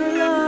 true love.